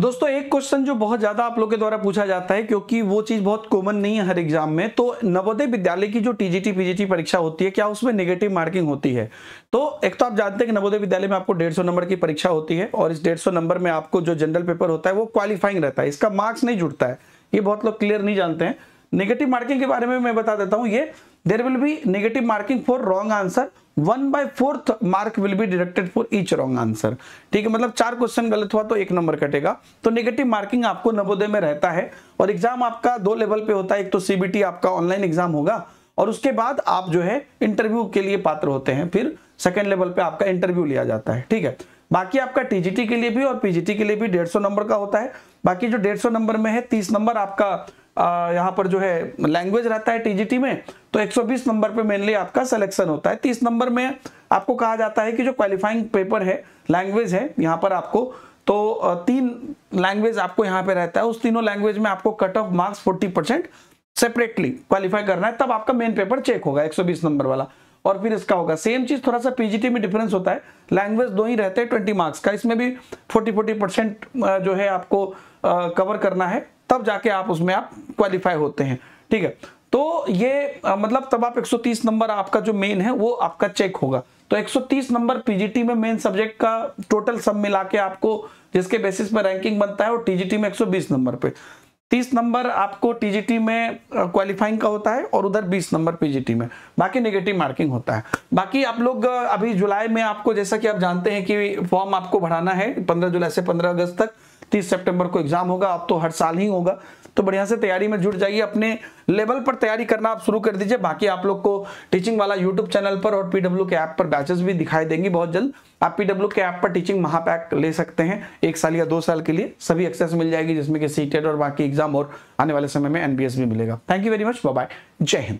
दोस्तों, एक क्वेश्चन जो बहुत ज़्यादा आप लोग के द्वारा पूछा जाता है, क्योंकि वो चीज़ बहुत कॉमन नहीं है हर एग्ज़ाम में तो नवोदय विद्यालय की जो टीजीटी पीजीटी परीक्षा होती है, क्या उसमें नेगेटिव मार्किंग होती है? तो एक तो आप जानते हैं कि नवोदय विद्यालय में आपको डेढ़ नंबर की परीक्षा होती है, और इस डेढ़ नंबर में आपको जो जनरल पेपर होता है, वो क्वालिफाइंग रहता है। इसका मार्क्स नहीं जुड़ता है। ये बहुत लोग क्लियर नहीं जानते हैं। नेगेटिव मार्किंग के बारे में मैं बता देता हूँ, ये there will be negative marking for wrong answer one by fourth mark will be deducted for each wrong answer ठीक है मतलब चार क्वेश्चन गलत हुआ तो एक नंबर कटेगा। तो नेगेटिव मार्किंग आपको नवोदय में रहता है और एग्ज़ाम आपका दो लेवल पे होता है। एक तो सीबीटी आपका ऑनलाइन एग्ज़ाम होगा और उसके बाद आप जो है इंटरव्यू के लिए पात्र होते हैं। फिर सेकेंड लेवल पे आपका इंटरव्यू लिया जाता है। ठीक है, बाकी आपका टीजीटी के लिए भी और पीजीटी के लिए भी डेढ़ नंबर का होता है। बाकी जो डेढ़ नंबर में है, तीस नंबर आपका यहाँ पर जो है लैंग्वेज रहता है टीजीटी में तो 120 नंबर पे मेनली आपका सिलेक्शन होता है। 30 नंबर में आपको कहा जाता है कि जो क्वालिफाइंग पेपर है लैंग्वेज है, यहाँ पर आपको तो तीन लैंग्वेज आपको यहाँ पे रहता है। उस तीनों लैंग्वेज में आपको cut off marks 40 percent separately qualify करना है, तब आपका मेन पेपर चेक होगा 120 नंबर वाला। और फिर इसका होगा सेम चीज़ थोड़ा सा पीजीटी में डिफरेंस होता है। लैंग्वेज दो ही रहते हैं ट्वेंटी मार्क्स का। इसमें भी फोर्टी फोर्टी परसेंट जो है आपको कवर करना है। तब जाके आप उसमें आप क्वालिफाई होते हैं ठीक है? तो ये आ, मतलब तब आप 130 नंबर आपका जो मेन है वो आपका चेक होगा। तो 130 नंबर पीजीटी में मेन सब्जेक्ट का टोटल सब मिला के आपको जिसके बेसिस पर रैंकिंग बनता है और टीजीटी में 120 नंबर पे। 30 नंबर आपको टीजीटी में क्वालिफाइंग का होता है और उधर 20 नंबर पीजीटी में। बाकी नेगेटिव मार्किंग होता है। बाकी आप लोग अभी जुलाई में आपको जैसा कि आप जानते हैं कि फॉर्म आपको बढ़ाना है 15 जुलाई से 15 अगस्त तक। 30 सितंबर को एग्ज़ाम होगा अब तो हर साल ही होगा। तो बढ़िया से तैयारी में जुट जाइए, अपने लेवल पर तैयारी करना आप शुरू कर दीजिए। बाकी आप लोग को टीचिंग वाला यूट्यूब चैनल पर और पीडब्ल्यू के ऐप पर बैचेस भी दिखाई देंगी बहुत जल्द। आप पीडब्ल्यू के ऐप पर टीचिंग महापैक ले सकते हैं, एक साल या दो साल के लिए। सभी एक्सेस मिल जाएगी, जिसमें कि सीटेड और बाकी एग्ज़ाम और आने वाले समय में एनबीएस भी मिलेगा। Thank you very much bye जय हिंद।